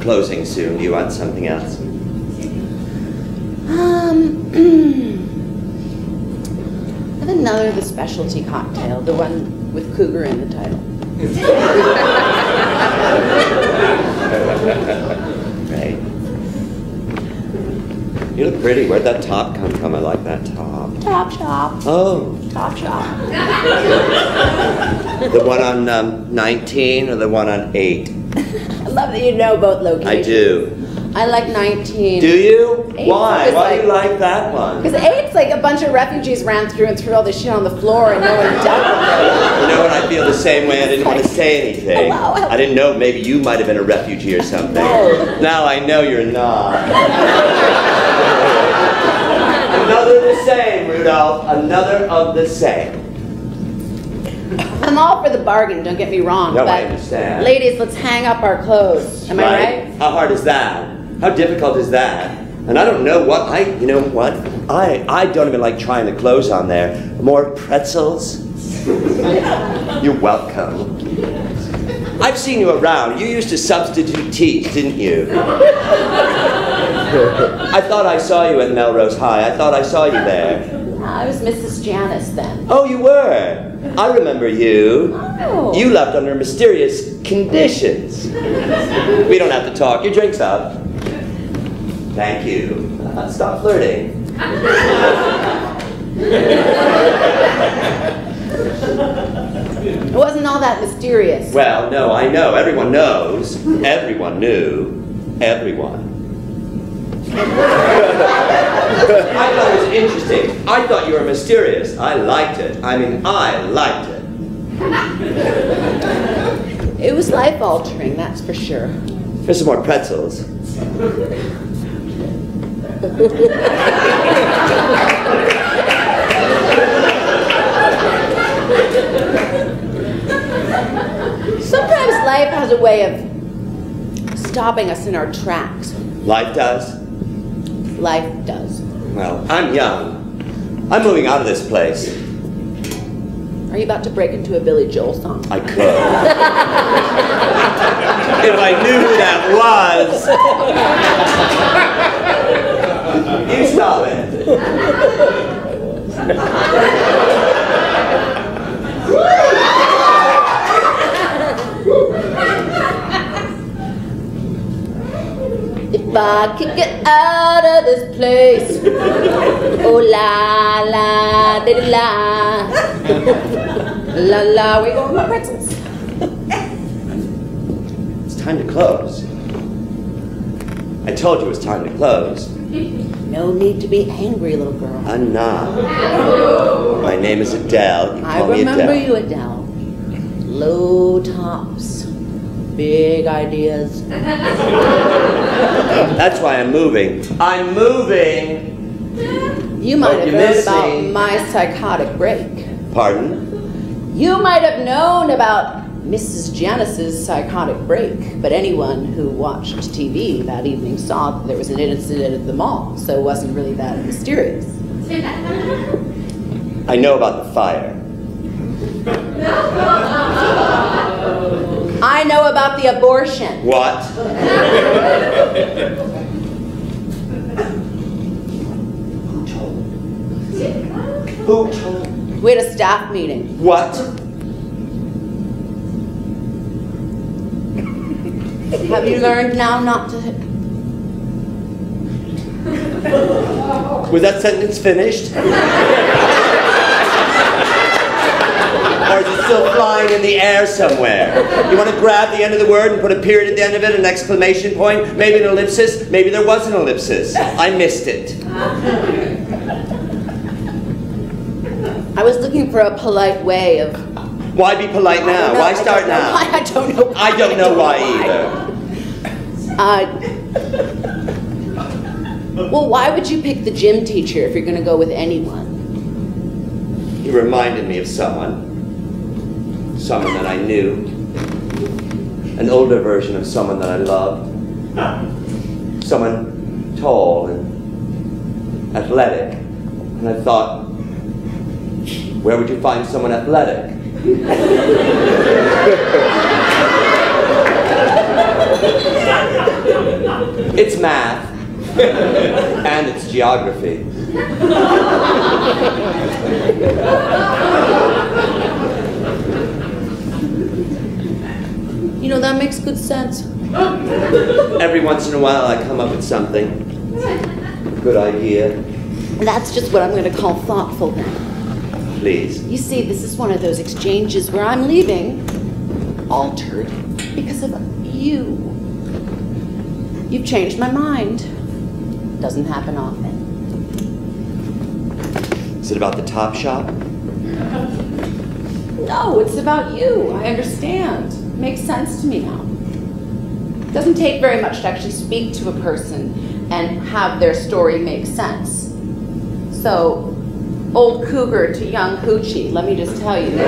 closing soon. Do you want something else? Um, I have another of the specialty cocktail, the one with cougar in the title. Right. You look pretty. Where'd that top come from? I like that top. Top shop, Oh, top shop. the one on um, 19 or the one on 8? I love that you know both locations. I do. I like 19. Do you? Eight's Why? Why do you like- like that one? Because eight's like a bunch of refugees ran through and threw all this shit on the floor and no one dealt with it. You know what? I feel the same way. I didn't want to say anything. Hello, hello. I didn't know maybe you might have been a refugee or something. No. Now I know you're not. Another of the same, Rudolph. Another of the same. I'm all for the bargain, don't get me wrong. No, but I understand. Ladies, let's hang up our clothes. Am I right? How hard is that? How difficult is that? And I don't know what I, you know what? I, I don't even like trying the clothes on there. More pretzels? You're welcome. I've seen you around. You used to substitute teach, didn't you? I thought I saw you at Melrose High. I thought I saw you there. I was Mrs. Janice then. Oh, you were. I remember you. Oh. You left under mysterious conditions. We don't have to talk. Your drink's up. Thank you. Uh, Stop flirting. It wasn't all that mysterious. Well, no, I know. Everyone knows. Everyone knew. Everyone. I thought it was interesting. I thought you were mysterious. I liked it. I mean, I liked it. It was life altering, that's for sure. Here's some more pretzels. Sometimes life has a way of stopping us in our tracks. Life does. Life does. Well, I'm young. I'm moving out of this place. Are you about to break into a Billy Joel song? I could. if I knew who that was. you stop it. If I could get out of this place, oh la la da la la la. We going my pretzels. It's time to close. I told you it was time to close. No need to be angry, little girl. I'm not. My name is Adele. You I call me remember Adele. you, Adele. Low tops, big ideas. That's why I'm moving. I'm moving. You might have you known miss about me. my psychotic break. Pardon? You might have known about Mrs. Janice's psychotic break, but anyone who watched TV that evening saw that there was an incident at the mall, so it wasn't really that mysterious. I know about the fire. I know about the abortion. What? Who told? Who told? We had a staff meeting. What? Have you learned now not to? Was that sentence finished? Or is it still flying in the air somewhere? You want to grab the end of the word and put a period at the end of it, an exclamation point, maybe an ellipsis? Maybe there was an ellipsis. I missed it. I was looking for a polite way of. Why be polite I don't now? Why I start don't know now? why, I don't know. I don't know why either. Uh, well, why would you pick the gym teacher if you're going to go with anyone? You reminded me of someone. Someone that I knew. An older version of someone that I loved. Someone tall and athletic. And I thought, where would you find someone athletic? It's math. and it's geography. You know, that makes good sense. Every once in a while, I come up with something. Good idea. That's just what I'm going to call thoughtful then. Please. You see, this is one of those exchanges where I'm leaving altered because of you. You've changed my mind. Doesn't happen often. Is it about the top shop? No, it's about you. I understand. Makes sense to me now. It doesn't take very much to actually speak to a person and have their story make sense. So, old cougar to young hoochie, let me just tell you.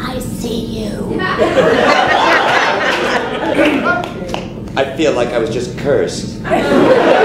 I see you. I feel like I was just cursed.